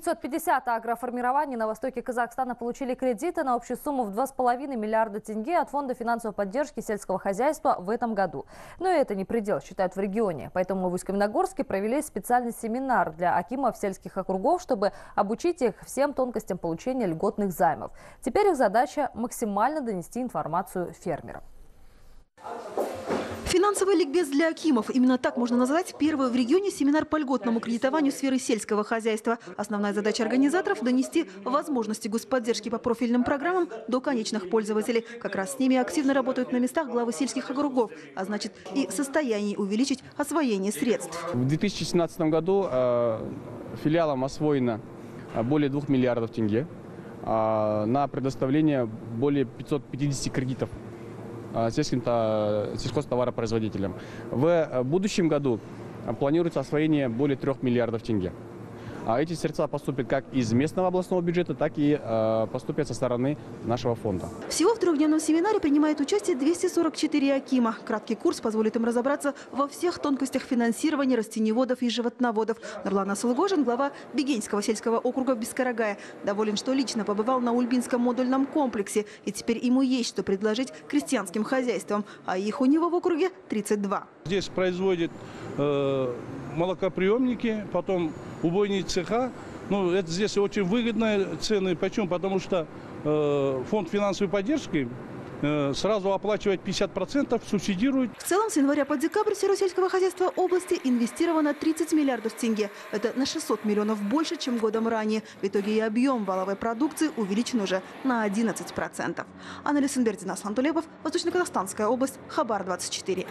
550 агроформирований на востоке Казахстана получили кредиты на общую сумму в 2,5 миллиарда тенге от Фонда финансовой поддержки сельского хозяйства в этом году. Но это не предел, считают в регионе. Поэтому в Усть-Каменогорске провели специальный семинар для акимов сельских округов, чтобы обучить их всем тонкостям получения льготных займов. Теперь их задача максимально донести информацию фермерам. Финансовый ликбез для Акимов. Именно так можно назвать первый в регионе семинар по льготному кредитованию сферы сельского хозяйства. Основная задача организаторов – донести возможности господдержки по профильным программам до конечных пользователей. Как раз с ними активно работают на местах главы сельских округов, а значит и в состоянии увеличить освоение средств. В 2017 году э, филиалом освоено э, более 2 миллиардов тенге э, на предоставление более 550 кредитов э, сельским та- сельхозтоваропроизводителям. В э, будущем году э, планируется освоение более 3 миллиардов тенге. А эти средства поступят как из местного областного бюджета, так и э, поступят со стороны нашего фонда. Всего в трехдневном семинаре принимает участие 244 Акима. Краткий курс позволит им разобраться во всех тонкостях финансирования растениеводов и животноводов. Нурлан Асылгожин, глава Бегенского сельского округа Бескарагая, доволен, что лично побывал на Ульбинском модульном комплексе. И теперь ему есть что предложить крестьянским хозяйствам. А их у него в округе 32. Здесь производят э, молокоприемники, потом убойные цеха. Ну, это здесь очень выгодные цены. Почему? Потому что э, фонд финансовой поддержки э, сразу оплачивает 50%, субсидирует В целом, с января по декабрь в сельского хозяйства области инвестировано 30 миллиардов тенге. Это на 600 миллионов больше, чем годом ранее. В итоге и объем валовой продукции увеличен уже на 11%. Анна Лисенбердина, Аслан Тулебов, Восточно-Казахстанская область, Хабар 24.